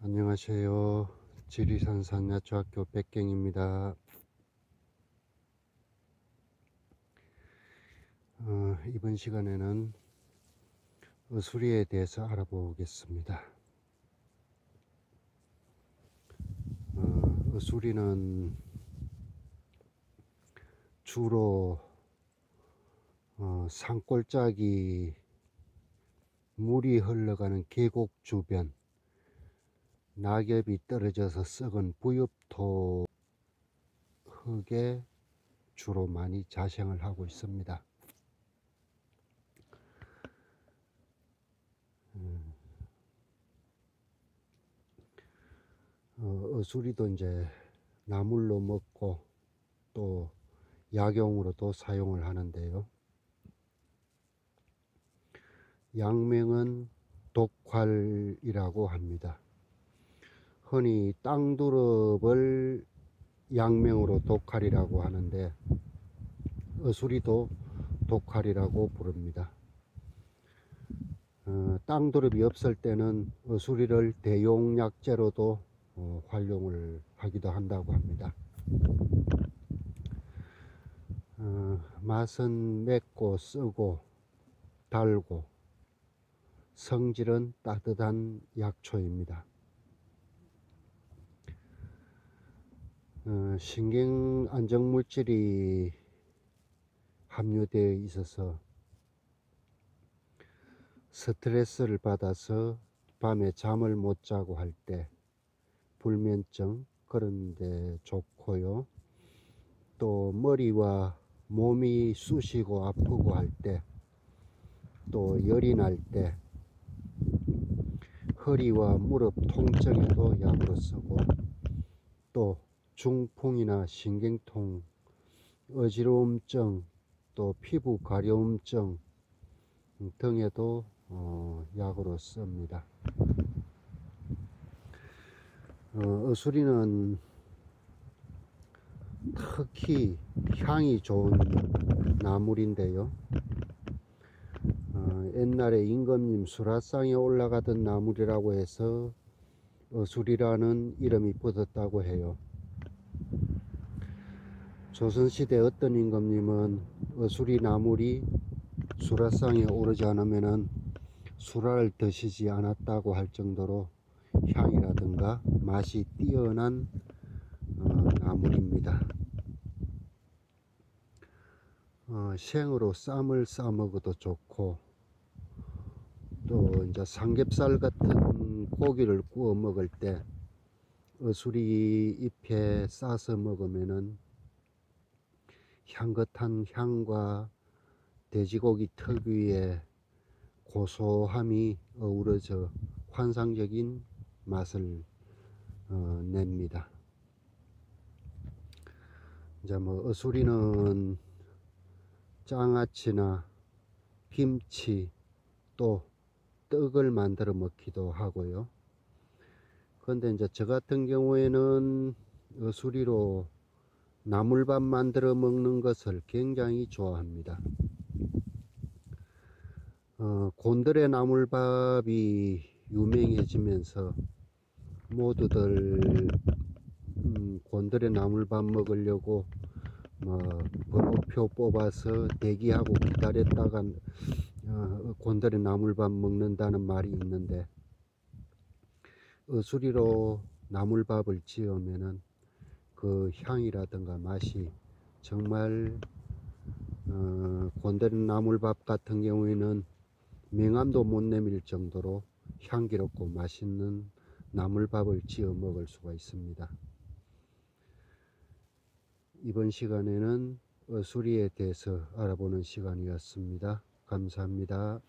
안녕하세요. 지리산산 야초학교 백경입니다. 어, 이번 시간에는 어수리에 대해서 알아보겠습니다. 어, 어수리는 주로 어, 산골짜기 물이 흘러가는 계곡 주변 낙엽이 떨어져서 썩은 부엽토 흙에 주로 많이 자생을 하고 있습니다. 음. 어, 어수리도 이제 나물로 먹고 또 약용으로도 사용을 하는데요. 양명은 독활이라고 합니다. 흔히 땅두릅을 양명으로 독칼이라고 하는데 어수리도 독칼이라고 부릅니다. 어, 땅두릅이 없을 때는 어수리를 대용약재로도 어, 활용을 하기도 한다고 합니다. 어, 맛은 맵고 쓰고 달고 성질은 따뜻한 약초입니다. 어, 신경 안정 물질이 함유되어 있어서 스트레스를 받아서 밤에 잠을 못 자고 할 때 불면증 그런 데 좋고요. 또 머리와 몸이 쑤시고 아프고 할 때 또 열이 날 때 허리와 무릎 통증에도 약으로 쓰고 또 중풍이나 신경통, 어지러움증, 또 피부 가려움증 등에도 어, 약으로 씁니다. 어, 어수리는 특히 향이 좋은 나물인데요. 어, 옛날에 임금님 수라상에 올라가던 나물이라고 해서 어수리라는 이름이 붙었다고 해요. 조선시대 어떤 임금님은 어수리 나물이 수라상에 오르지 않으면 수라를 드시지 않았다고 할 정도로 향이라든가 맛이 뛰어난 어, 나물입니다. 어, 생으로 쌈을 싸 먹어도 좋고 또 이제 삼겹살 같은 고기를 구워 먹을 때 어수리 잎에 싸서 먹으면은 향긋한 향과 돼지고기 특유의 고소함이 어우러져 환상적인 맛을 어, 냅니다. 이제 뭐 어수리는 장아찌나 김치 또 떡을 만들어 먹기도 하고요. 그런데 이제 저 같은 경우에는 어수리로 나물밥 만들어 먹는 것을 굉장히 좋아합니다. 어, 곤드레 나물밥이 유명해지면서 모두들 음, 곤드레 나물밥 먹으려고 뭐 번호표 뽑아서 대기하고 기다렸다가 어, 곤드레 나물밥 먹는다는 말이 있는데 어수리로 나물밥을 지으면은 그 향이라든가 맛이 정말 어, 곤드레 나물밥 같은 경우에는 명암도 못 내밀 정도로 향기롭고 맛있는 나물밥을 지어 먹을 수가 있습니다. 이번 시간에는 어수리에 대해서 알아보는 시간이었습니다. 감사합니다.